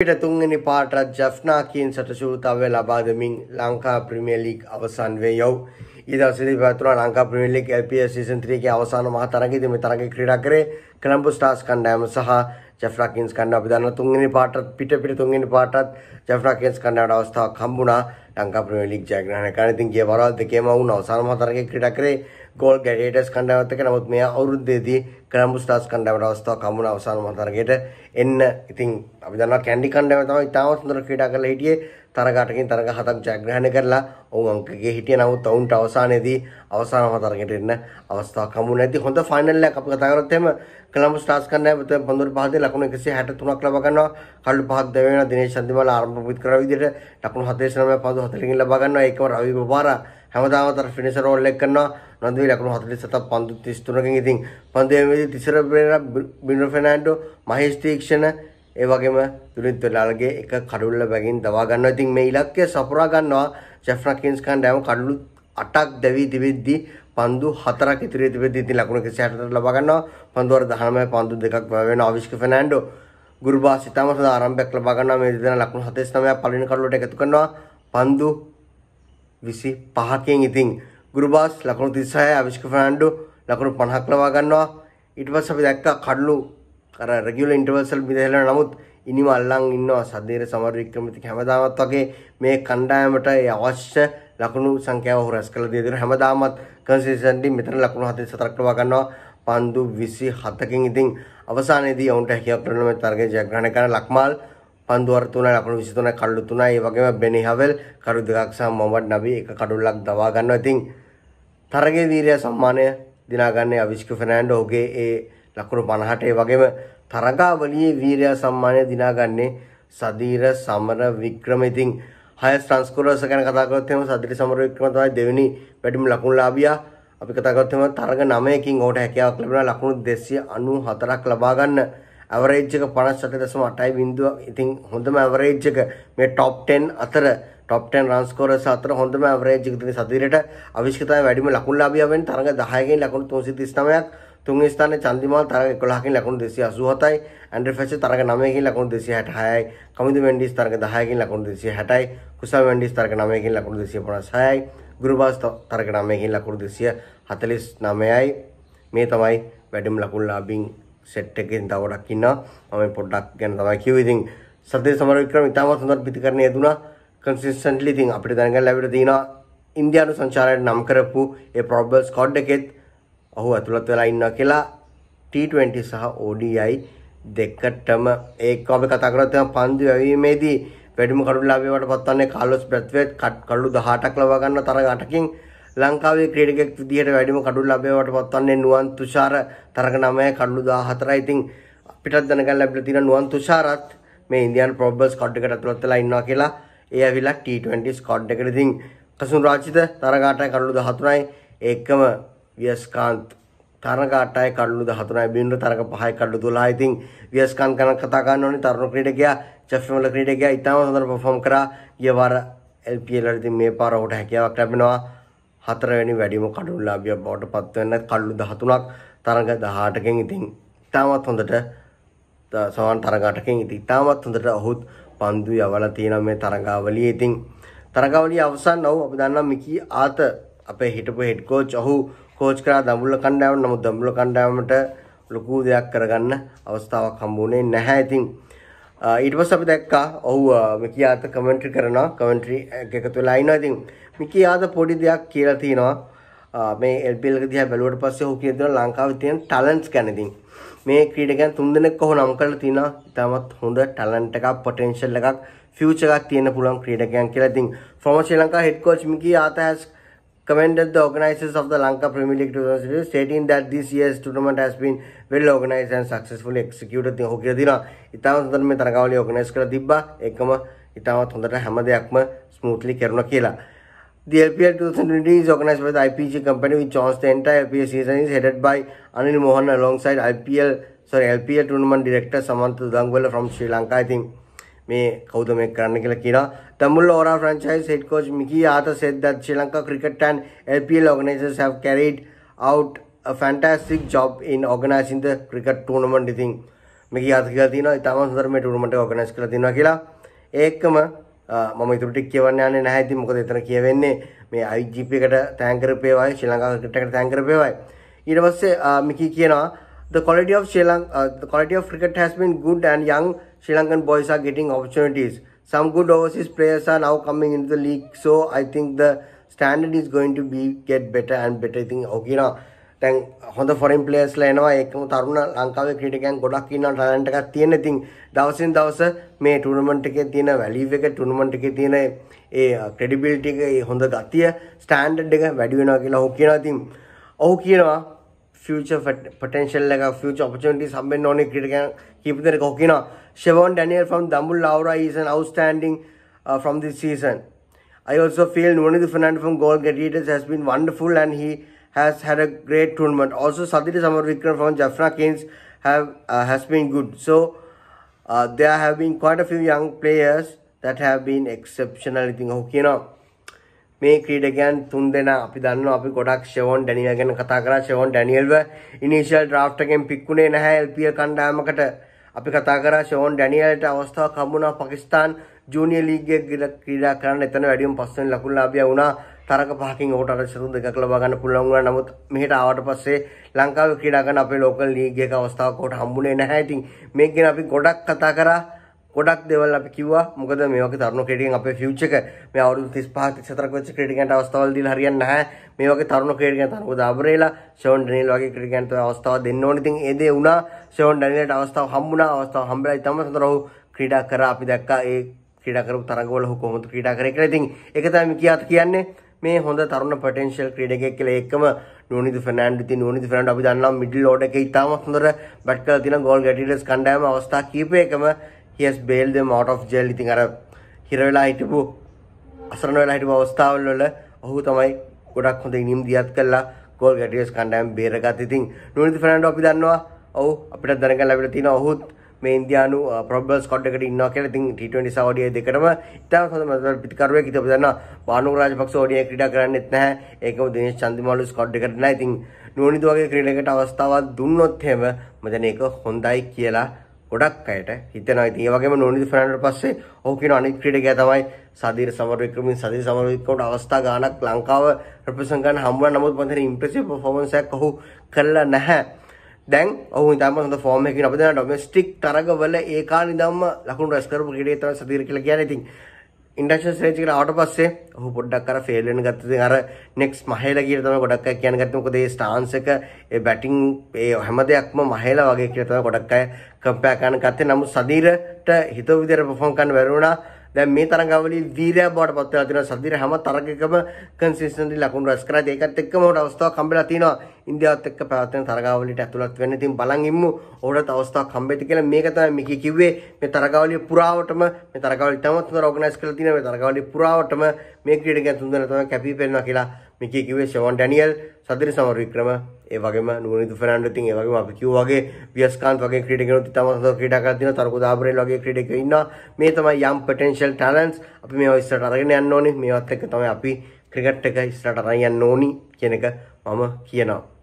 පිට තුන්වෙනි පාටත් ජෆ්නා කීන් සටසූතාවය ලබා දෙමින් ලංකා ප්‍රමියර් ලීග් අවසන් වේ යව්. ඊ දවසේදී පැවැතුණා Lanka premier league LPL season 3 එකේ අවසාන මහ තරගයේදී මේ තරගයේ ක්‍රීඩා කරේ කොළඹ ස්ටාර්ස් කණ්ඩායම සහ ජෆ්නා කීන්ස් කණ්ඩායම අපි දන්නවා තුන්වෙනි පාටත් පිට පිට තුන්වෙනි පාටත් ජෆ්නා කීන්ස් කණ්ඩායමට අවස්ථාවක් හම්බුණා ලංකා ප්‍රමියර් ලීග් ජයග්‍රහණය කරන්න. ඉතින් ගිය වරවල් දෙකේම වුණ අවසාන මහ තරගයේ ක්‍රීඩා කරේ ගෝල් ගැඩියටර්ස් කණ්ඩායමත් එක්ක. නමුත් මේ අවුරුද්දේදී කොළඹ ස්ටාර්ස් කණ්ඩායමට අවස්ථාවක් හම්බුණා අවසාන මහ තරගයට එන්න. ඉතින් අපි දන්නවා කැන්ඩි කණ්ඩායම තමයි ඉතාමත් හොඳට ක්‍රීඩා කරලා හිටියේ. තරග අටකින් තරග හතක් ජයග්‍රහණය කරලා ඔවුන් අංකගේ හිටියේ. නමුත් ඔවුන්ට අවසානයේදී අවසාන මහ තරගයට එන්න අවස්ථාවක් හම්බුනේ නැති හොඳ ෆයිනල් එකක් අපි කතා කරොත් එහෙම කොළඹ ස්ටාර්ස් කණ්ඩායම තුන් පන්දුර පහදී ලකුණු 163ක් ලබා ගන්නවා. කල්ලු පහක් දෙවෙනා දිනේෂ් චන්දිමාල ආරම්භ පුත් කරන විදිහට ලකුණු 49 පන්දු 40කින් ලබා ගන්නවා. ඒකම රවි බබාරා හැමදාම තර ෆිනිෂර් රෝල් එක කරනවා. නන්දවි ලකුණු 47ක් පන්දු 33කින් ඉතින් පන්දු එමෙදී තිසර පෙරේරා බිනෝ ෆර්නෑන්ඩෝ මහේෂ් තීක්ෂණ ඒ වගේම දුනිත් වෙලාලගේ එක කඩුල්ල බැගින් දවා ගන්නවා. ඉතින් මේ ඉලක්කය සපුරා ගන්නවා ජෙෆ්නා කින්ස් කණ්ඩායම කඩලු 8ක් දැවි තිබෙද්දී පන්දු 4ක් ඉතිරි තිබෙද්දී ඉතින් ලකුණු 160ට ලබා ගන්නවා. පන්දු වර 19 පන්දු දෙකක් වැවෙන අවිෂ්ක ෆර්නෑන්ඩෝ ගුරුබාස් ඉතාම හොඳ ආරම්භයක් ලබා ගන්නවා. මේ දෙදෙනා ලකුණු 79ක් පළවෙනි කඩුවට එකතු කරනවා. පන්දු 25කින් ඉතින් ගුරුබාස් ලකුණු 36 අවිෂ්ක ෆර්නෑන්ඩෝ ලකුණු 50ක් ලබා ගන්නවා. ඊට පස්සේ අපි දැක්කා කඩලු අර රෙගියුලර් ඉන්ටර්වල්ස් වල මිදෙලා නමුත් ඉනිම අල්ලන් ඉන්නවා. සදේර සමර වික්‍රමතික හැමදාමත් වගේ මේ කණ්ඩායමට ඒ අවශ්‍ය ලකුණු සංඛ්‍යාව හොරස් කළ දෙන හැමදාමත් කන්සිස්ටන්ට්ලි මෙතන ලකුණු 44ක් ලබා ගන්නවා. පන්දු 27කින් ඉතින් අවසානයේදී ඔවුන්ට හැකියාවක් ලැබුණ මේ තරගය ජයග්‍රහණය කරන ලක්මාල්. පන්දු වර 3 ලකුණු 23 කඩලු 3 ඒ වගේම බෙනි හවෙල් කරු දෙකක් සහ මොහමඩ් නබි එක කඩුල්ලක් දවා ගන්නවා. ඉතින් තරගයේ වීරය සම්මානය දිනාගන්නේ අවිෂ්ක ෆර්නෑන්ඩෝ. ඔහුගේ ඒ ලකුණු 50ට ඒ වගේම තරගාවලියේ වීරයා සම්මානය දිනාගන්නේ සදීර සමර වික්‍රම. ඉතින් හයස් ට්‍රාන්ස්කෝරර්ස් ගැන කතා කරොත් එහෙම සදීර සමර වික්‍රම තමයි දෙවෙනි වැඩිම ලකුණු ලාභියා. අපි කතා කරොත් එහෙම තරග 9කින් ඔහුට හැකියාවක් ලැබුණා ලකුණු 294ක් ලබා ගන්න. ඇවරේජ් එක 58.8යි බිඳුව ඉතින් හොඳම ඇවරේජ් එක මේ টপ 10 අතර টপ 10 රන් ස්කෝරර්ස් අතර හොඳම ඇවරේජ් එක තියෙන සදීරට අවිෂ්කතයි වැඩිම ලකුණු ලාභියා වෙන්නේ තරග 10කින් ලකුණු 339ක් තුන්වෙනි ස්ථානයේ චන්දිමාල් තරග 11කින් ලකුණු 287යි ඇන්ඩ්‍රේ ෆැචර් තරග 9කින් ලකුණු 266යි කමිදු මෙන්ඩිස් තරග 10කින් ලකුණු 260යි කුසල් මෙන්ඩිස් තරග 9කින් ලකුණු 256යි ගුරුබාස් තරග 9කින් ලකුණු 249යි මේ තමයි වැඩිම ලකුණු ලාභින් සෙට් එකකින් තව ගොඩක් ඉන්නවා. මම පොඩ්ඩක් ගැන තමයි කිව්වේ. ඉතින් සද්දේ සමර වික්‍රම ඉතාමත් හොඳට පිටිකරණය යෙදුනා කන්සිස්ටන්ට්ලි ඉතින් අපිට දැනගන්න ලැබිලා තියෙනවා ඉන්දියානු සංචාරයට නම් කරපු ඒ ප්‍රොබල් ස්කොඩ් එකෙත් ඔහු ඇතුළත් වෙලා ඉන්නවා කියලා T20 සහ ODI දෙකටම ඒක අපි කතා කරත් පන්දු වැවීමේදී වැඩිම කඩුලාභයකට පත්වන්නේ කාලොස් බ්‍රැත්වේට් කඩලු 18ක් ලබා ගන්න තරග 8කින් ලංකාවේ ක්‍රීඩකෙක් විදිහට වැඩිම කඩුලාභයකට පත්වන්නේ නුවන් තුෂාර තරග 9 කඩලු 14යි. ඉතින් අපිටත් දැනගන්න ලැබිලා තියෙන නුවන් තුෂාරත් මේ ඉන්දියානු ප්‍රොබ්බල් ස්කොඩ් එකට ඇතුළත් වෙලා ඉන්නවා කියලා. ඒ ඇවිල්ලා T20 ස්කොඩ් එකට ඉතින් කසුන් රාජිත තරග 8යි කඩලු 13යි. ඒකම වියස්කාන්ත් තරගාටයි කඩලු 13යි බින්දු තරග 5යි කඩලු 12යි ඉතින් වියස්කාන්ත් ගැන කතා කරන්න ඕනේ. තරුණ ක්‍රීඩකයා චෙෆ්මල ක්‍රීඩකයා ඉතාම හොඳට පර්ෆෝම් කරා. ගිය වාර LPL වල ඉතින් මේ පාර ඔහුට හැකියාවක් ලැබෙනවා. හතරවෙනි වැඩිම කඩලු ලාභිය බවට පත් වෙන්න කඩලු 13ක් තරග 18කින් ඉතින් ඉතාමත් හොඳට සමාන තරග 8කින් ඉතින් ඉතාමත් හොඳට ඔහුත් පන්දු යවලා තියෙනවා මේ තරගාවලියේ ඉතින් තරගාවලිය අවසන් වූ අපි දන්නා මිකී ආත අපේ හිටපු හෙඩ් කෝච් ඔහු කෝච් කරා දඹුල්ල කණ්ඩායම නමුත් දඹුල්ල කණ්ඩායමට ලොකු දෙයක් කරගන්න අවස්ථාවක් හම්බුනේ නැහැ. ඉතින් ඊට පස්සේ අපි දැක්කා ඔහු මිකියාත කමෙන්ටරි කරනවා කමෙන්ටරි එකතු වෙලා ඉනවා. ඉතින් මිකියාත පොඩි දෙයක් කියලා තිනවා. මේ LPL එක දිහා බැලුවට පස්සේ ඔහු කියන දේ ලංකාවේ තියෙන ටැලන්ට්ස් ගැන ඉතින් මේ ක්‍රීඩකයන් තුන්දෙනෙක් කොහොම නම් කරලා තිනවා. ඉතාමත් හොඳ ටැලන්ට් එකක් පොටෙන්ෂල් එකක් ෆියුචර් එකක් තියෙන පුළුවන් ක්‍රීඩකයන් කියලා. ඉතින් former Sri Lanka head coach Mickey Arthur has commended the organizers of the Lanka Premier League 2022 stating that this year's tournament has been well organized and successfully executed. ඉතින් ඔහු කියලා දිනවා ඉතාමත් හොඳට මේ තරගාවලිය organize කරලා තිබ්බා. ඒකම ඉතාමත් හොඳට හැම දෙයක්ම smoothly කරුණා කියලා. The LPL 2020 is organized by the IPG company which owns the entire LPL season is headed by Anil Mohan alongside IPL sorry LPL tournament director Samantha Dangwala from Sri Lanka. I think මේ කවුද මේ කරන්න කියලා කියනවා. Tamil Ora franchise head coach Miki Arthur said that Sri Lanka cricket and LPL organizers have carried out a fantastic job in organizing the cricket tournament. ඉතින් මේ කියාත කියලා තියෙනවා ඉතාම හොඳට මේ ටූර්නමන්ට් එක ඕගනයිස් කරලා තියෙනවා කියලා ඒකම මම ඉතුරු ටික කියවන්න යන්නේ නැහැ ඉතින් මොකද එතන කියවෙන්නේ මේ IGP එකට තෑන් කරපේවයි ශ්‍රී ලංකා ක්‍රිකට් එකට තෑන් කරපේවයි ඊට පස්සේ මිකී කියනවා the quality of Sri Lanka, uh, the quality of cricket has been good and young Sri Lankan boys are getting opportunities. Some good overseas players are now coming into the league, so I think the standard is going to be get better and better. I think okay now. දැන් හොඳ foreign ප්ලේයර්ස්ලා එනවා ඒකම තරුණ ලංකාවේ ක්‍රීඩකයන් ගොඩක් ඉන්නවා talent එකක් තියෙන. ඉතින් දවසින් දවස මේ ටූර්නමන්ට් එකේ තියෙන වැලියු එක ටූර්නමන්ට් එකේ තියෙන ඒ ක්‍රෙඩිබිලිටි එක ඒ හොඳ ගතිය ස්ටෑන්ඩඩ් එක වැඩි වෙනවා කියලා ඔහු කියනවා. ඉතින් ඔහු කියනවා ෆියචර් පොටෙන්ශල් එක ෆියචර් ඔපචුනිටිස් හම්බෙන්න ඕනේ ක්‍රීඩකයන් කීප දෙනෙක් ඔහු කියනවා. Siobhan Daniel from Dambul Laura is an outstanding uh, from this season. I also feel Nuwanithu Fernando from Goal Gladiators has been wonderful and he has had a great tournament. Also, Sadhiri Samar Vikram from Jaffna Kings have uh, has been good. So, uh, there have been quite a few young players that have been exceptional. ඉතින් ඔහු කියනවා මේ ක්‍රීඩකයන් තුන් දෙනා අපි දන්නවා අපි ගොඩක් ෂෙවොන් ඩැනියල් ගැන කතා කරා ෂෙවොන් ඩැනියල්ව ඉනිෂියල් ඩ්‍රාෆ්ට් එකෙන් පික් වුණේ නැහැ LPL කණ්ඩායමකට අපි කතා කරා ෂෝන් ඩැනියල්ට අවස්ථාවක් හම්බුණා පාකිස්තාන් ජූනියර් ලීග් එකේ ක්‍රීඩා කරන්න එතන වැඩිම පස්වෙනි ලකුණු ලාභියා වුණා තරක පහකින් ඔහුට අර සතුන් දෙකක් ලබා ගන්න පුළුවන් වුණා. නමුත් මෙහෙට ආවට පස්සේ ලංකාවේ ක්‍රීඩා කරන අපේ ලෝකල් ලීග් එක අවස්ථාවක් ඔහුට හම්බුනේ නැහැ. ඉතින් මේක ගැන අපි ගොඩක් කතා කරා. ගොඩක් දේවල් අපි කිව්වා. මොකද මේ වගේ තරුණ ක්‍රීඩකයන් අපේ ෆියුචර් එක මේ අවුරුදු 35 34ක වෙච්ච ක්‍රීඩකයන්ට අවස්ථාවල් දීලා හරියන්නේ නැහැ. මේ වගේ තරුණ ක්‍රීඩකයන් තනකො දාබරේලා ෂෝන් ඩැනියල් වගේ ක්‍රීඩකයන්ට අවස්ථාවක් දෙන්න ඕනේ. ඉතින් ඒ දේ වුණා. ෂෝන් ඩැනියල්ට අවස්ථාව හම්බුණා. අවස්ථාව හම්බෙලා තමයි සතර ඔහු ක්‍රීඩා කරා. අපි දැක්කා ඒ ක්‍රීඩා කරපු තරඟවල ඔහු කොහොමද ක්‍රීඩා කරේ කියලා. ඉතින් ඒක තමයි කියාත කියන්නේ. මේ හොඳ තරුණ පොටෙන්ෂල් ක්‍රීඩකයෙක් කියලා ඒකම නෝනිදු ෆර්නෑන්ඩෝ ඉතින් නෝනිදු ෆර්නෑන්ඩෝ අපි දන්නවා මිඩල් ඕඩර් එකේ ඉතාමත් හොඳට බැට් කරලා තියෙන ගෝල් ගැටිටර්ස් කණ්ඩායම අවස්ථා කීපයකම he has bailed them out of jail. ඉතින් අර හිර වෙලා හිටපු අසරණ වෙලා හිටපු අවස්ථාවල් වල ඔහු තමයි ගොඩක් හොඳ ඉනිම් දියත් කළා. ගෝල් ගැටියර්ස් කණ්ඩායම බේරගත් ඉතින් නෝනිදු ෆර්නෑන්ඩෝ අපි දන්නවා ඔව් අපිට දැනගන්න ලැබිලා තියෙනවා. ඔහුත් මේ ඉන්දියානු ප්‍රොබල් ස්කොඩ් එකට ඉන්නවා කියලා. ඉතින් T20 සෞඩිය දෙකටම ඉතාම හොඳ මතක පිටිකරුවෙක් ඉතින් අපි දන්නවා බානු රාජපක්ෂ ඕඩිය ක්‍රීඩා කරන්නෙත් නැහැ. ඒකම දිනේෂ් චන්දිමාලු ස්කොඩ් එකට නෑ. ඉතින් නෝනිදු වගේ ක්‍රීඩකකට අවස්ථාවක් දුන්නොත් එහෙම මම දැන් ඒක හොඳයි කියලා ගොඩක් අයට හිතනවා. ඉතින් ඒ වගේම නෝනිදු ෆර්නැන්ඩෝට පස්සේ ඔහු කියන අනිත් ක්‍රීඩකයා තමයි සදීර සමරවික්‍රමින් සදීර සමරවික්‍රමට අවස්ථා ගානක් ලංකාව රෙප්‍රසන්ට් ගන්න හම්බ වුණා නමුත් මම හිතන්නේ ඉම්ප්‍රෙසිව් පර්ෆෝමන්ස් එකක් ඔහු කළා නැහැ. දැන් ඔහු ඉතාම හොඳ ෆෝම් එකකින් අපි දන්නා ඩොමෙස්ටික් තරගවල ඒ කාලේ ඉඳන්ම ලකුණු රැස් කරපු ක්‍රීඩකයා තමයි සදීර කියලා කියන්නේ ඉතින් ඉන්ඩක්ෂන් ස්ටේජ් එකට ආවට පස්සේ ඔහු පොඩ්ඩක් අර ෆේල් වෙන ගත්තා. ඉතින් අර නෙක්ස්ට් මහේලා කියලා තමයි ගොඩක් අය කියන්නේ ගත්තේ. මොකද ඒ ස්ටාන්ස් එක ඒ බැටිං ඒ හැම දෙයක්ම මහේලා වගේ කියලා තමයි ගොඩක් අය කම්පෙයාර් කරන ගත්තේ. නමුත් සදීරට හිතව විදිහට පර්ෆෝම් කරන්න බැරි වුණා. දැන් මේ තරඟවලදී වීරයා බවට පත් වෙලා තියෙනවා. සද්දිර හැම තරගයකම කන්සිස්ටන්ට්ලි ලකුණු රැස් කරලා ඒකත් එක්කම උඩ අවස්ථාවක් හම්බෙලා තියෙනවා. ඉන්දියාවත් එක්ක පැවැත්වෙන තරගාවලියට ඇතුළත් වෙන්න ඉතින් බලන් ඉම්මු උඩට අවස්ථාවක් හම්බෙයිද කියලා මේක තමයි මිකි කිව්වේ. මේ තරගාවලිය පුරාවටම මේ තරගාවලිය තමයි තුන ඕගනයිස් කරලා තියෙනවා. මේ තරගාවලිය පුරාවටම මේ ක්‍රීඩකයන් තුන්දෙනා තමයි කැපී පෙනෙනවා කියලා මිකී කිව්වේ ෂෝන් ඩැනියල් සදිර සමර වික්‍රම ඒ වගේම නුවනිදු ෆර්නැන්ඩෝ ඉතින් ඒ වගේම අපි කිව්වා වගේ වියස්කාන්ත් වගේ ක්‍රීඩකයන්ත් ඉතාම හොඳ ක්‍රීඩා කරලා තියෙනවා. තරුකු දාබරේල් වගේ ක්‍රීඩකයෝ ඉන්නවා. මේ තමයි යම් පොටෙන්ෂල් ටැලන්ට්ස් අපි මේවා ඉස්සරහට අරගෙන යන්න ඕනේ. මේවත් එක්ක තමයි අපි ක්‍රිකට් එක ඉස්සරහට අරන් යන්න ඕනි කියන එක මම කියනවා.